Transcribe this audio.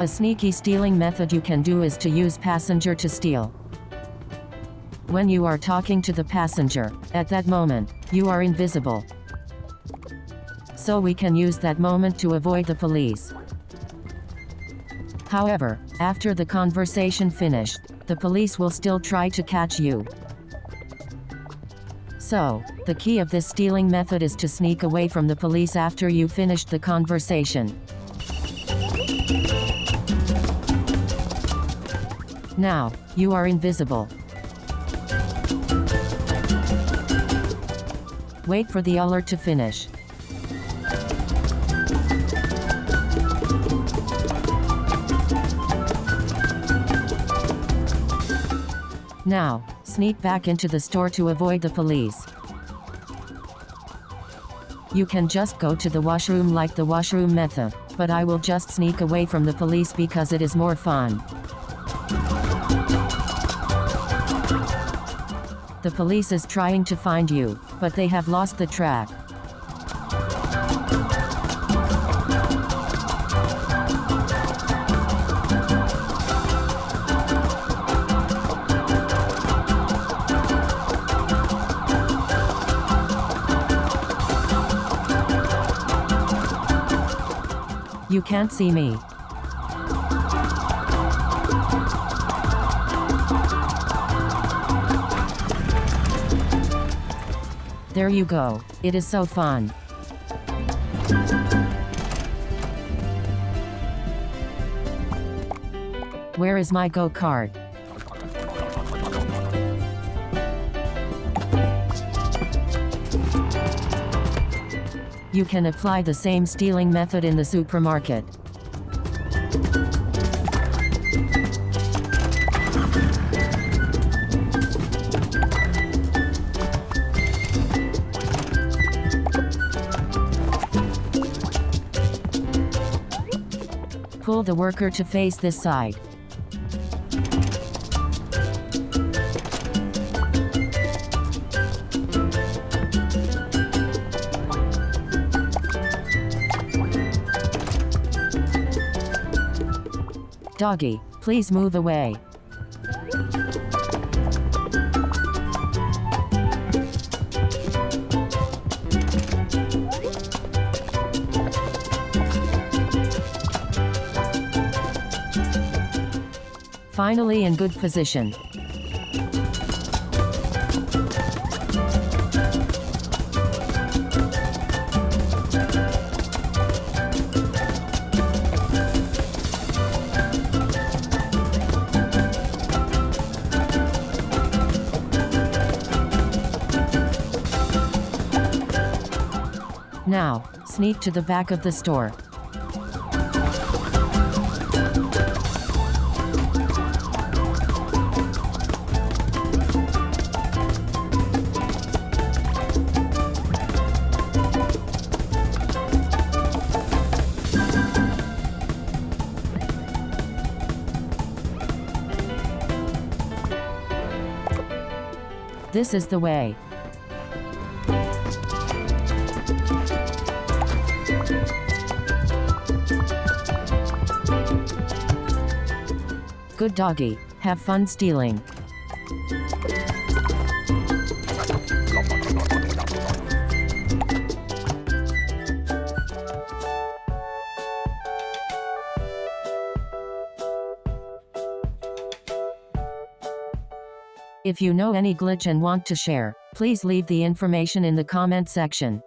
A sneaky stealing method you can do is to use passenger to steal. When you are talking to the passenger, at that moment, you are invisible. So we can use that moment to avoid the police. However, after the conversation finished, the police will still try to catch you. So, the key of this stealing method is to sneak away from the police after you finished the conversation. Now, you are invisible. Wait for the alert to finish. Now, sneak back into the store to avoid the police. You can just go to the washroom like the washroom method, but I will just sneak away from the police because it is more fun. The police is trying to find you, but they have lost the track. You can't see me. There you go. It is so fun. Where is my go-kart? You can apply the same stealing method in the supermarket. Pull the worker to face this side. Doggy, please move away. Finally in good position. Now, sneak to the back of the store. This is the way. Good doggy, have fun stealing. If you know any glitch and want to share, please leave the information in the comment section.